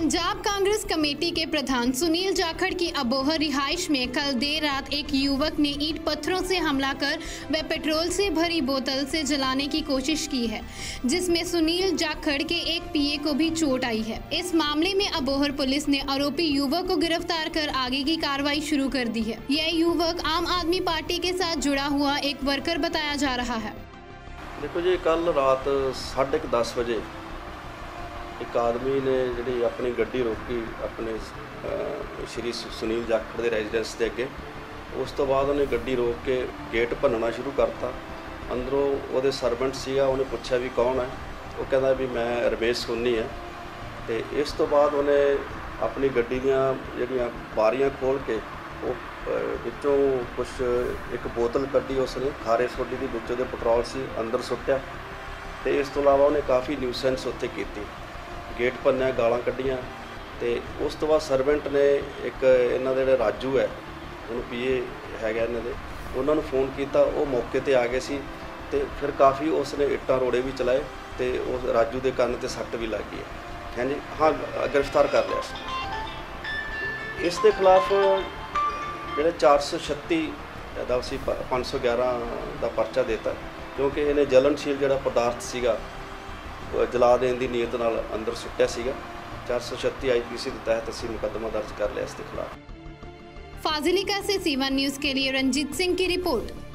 Punjab Congress committee के प्रधान सुनील जाखड़ की अबोहर रिहाइश में कल देर रात एक युवक ने ईट पत्थरों से हमला कर व पेट्रोल से भरी बोतल से जलाने की कोशिश की है, जिसमें सुनील जाखड़ के एक पीए को भी चोट आई है। इस मामले में अबोहर पुलिस ने आरोपी युवक को गिरफ़्तार कर आगे की कार्रवाई शुरू कर दी है। यह युवक आम आदमी पार्टी के साथ जुड़ा हुआ एक वर्कर बताया जा रहा है। देखो जी, कल रात साढ़े दस बजे ਇੱਕ ਆਦਮੀ ਨੇ ਜਿਹੜੀ ਆਪਣੀ ਗੱਡੀ ਰੋਕੀ ਆਪਣੇ ਅਹ, ਸ਼੍ਰੀ ਸੁ- ਸੁਨੀਲ ਜਾਖੜ ਦੇ ਰੈਜ਼ੀਡੈਂਸ ਦੇ ਅੱਗੇ। ਉਸ ਤੋਂ ਬਾਅਦ ਉਹਨੇ ਗੱਡੀ ਰੋਕ ਕੇ ਗੇਟ ਭੰਨਣਾ ਸ਼ੁਰੂ ਕਰਤਾ। ਅੰਦਰੋਂ ਉਹਦੇ ਸਰਵੈਂਟ ਸੀਗਾ ਉਹਨੇ ਪੁੱਛਿਆ ਵੀ ਕੌਣ ਹੈ? ਉਹ ਕਹਿੰਦਾ ਵੀ ਮੈਂ ਰਮੇਸ਼ ਸੋਨੀ ਹੈ। ਤੇ ਇਸ ਤੋਂ ਬਾਅਦ ਉਹਨੇ ਆਪਣੀ ਗੱਡੀ ਦੀਆਂ ਜਿਹੜੀਆਂ ਬਾਰੀਆਂ ਖੋਲ ਕੇ ਉਹ ਅਹ, ਵਿੱਚੋਂ ਕੁਝ ਇੱਕ ਬੋਤਲ ਕੱਢੀ ਉਸਨੇ। ਖਾਰੇ ਸੋਡੀ ਦੀ ਵਿੱਚ ਉਹਦੇ ਪੈਟਰੋਲ ਸੀ ਅੰਦਰ ਸੁੱਟਿਆ। ਤੇ ਇਸ ਤੋਂ ਇਲਾਵਾ ਉਹਨੇ ਕਾਫੀ ਨਿਊਸੈਂਸ ਉੱਥੇ ਕੀਤੀ। ਗੇਟ ਭੰਨਿਆ, ਗਾਲਾਂ ਕੱਢੀਆਂ ਤੇ ਉਸ ਤੋਂ ਬਾਅਦ ਸਰਵੈਂਟ ਨੇ ਇੱਕ ਇਹਨਾਂ ਦੇ ਜਿਹੜੇ ਰਾਜੂ ਹੈ, ਉਹਨੂੰ ਪੀਏ ਹੈਗਾ ਇਹਨਾਂ ਦੇ, ਉਹਨਾਂ ਨੂੰ ਫੋਨ ਕੀਤਾ, ਉਹ ਮੌਕੇ ਤੇ ਆ ਗਏ ਸੀ ਤੇ ਫਿਰ ਕਾਫੀ ਉਸਨੇ ਇੱਟਾਂ ਰੋੜੇ ਵੀ ਚਲਾਏ ਤੇ ਉਸ ਰਾਜੂ ਦੇ ਕੰਨ ਤੇ ਸੱਟ ਵੀ ਲੱਗ ਗਈ ਹੈ। ਹਾਂਜੀ, ਹਾਂ, ਗ੍ਰਿਫਤਾਰ ਕਰ ਲਿਆ ਸੀ। ਇਸ ਦੇ ਖਿਲਾਫ ਜਿਹੜੇ 436 ਦਾ ਅਸੀਂ ਪ- 511 ਦਾ ਪਰਚਾ ਦਿੱਤਾ, ਕਿਉਂਕਿ ਇਹਨੇ ਜਲਨਸ਼ੀਲ ਜਿਹੜਾ ਪਦਾਰਥ ਸੀਗਾ ਜਲਾ ਦੇਣ ਦੀ ਨੀਅਤ ਨਾਲ ਅੰਦਰ ਸੁੱਟਿਆ ਸੀਗਾ 436 ਆਈਪੀਸੀ ਦੇ ਤਹਿਤ ਅਸੀਂ ਮੁਕੱਦਮਾ ਦਰਜ ਕਰ ਲਿਆ ਇਸ ਦੇ ਖਿਲਾਫ फाजिलिका से सीवन न्यूज के लिए रंजीत सिंह की रिपोर्ट